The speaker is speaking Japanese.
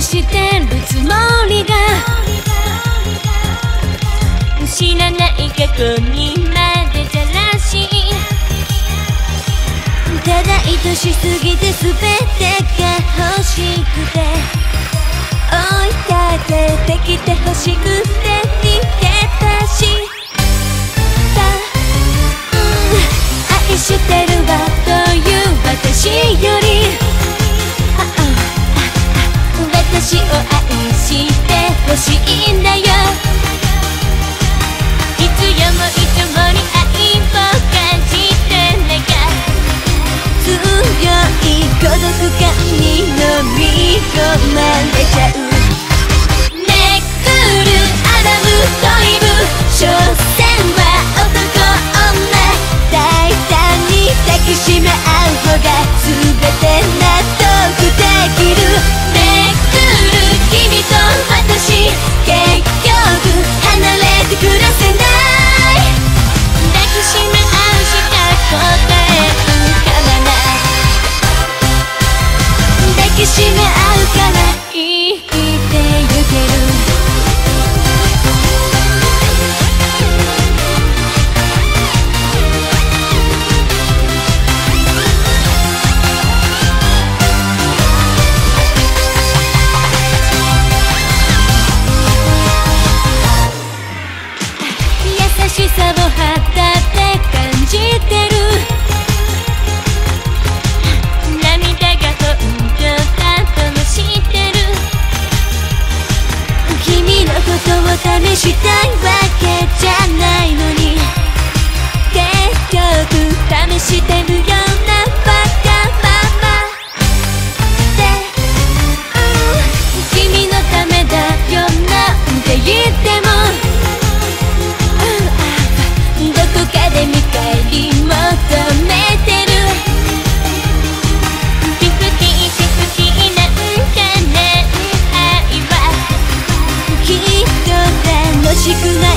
してるつもりが知らない過去にまでたらしただ愛しすぎて全てが欲しくて追いかけてきて欲しくて強い孤独感にことを試したいわけじゃないのに結局試してるようなバカママ、う、君のためだよなんて言っても、どこかでしくな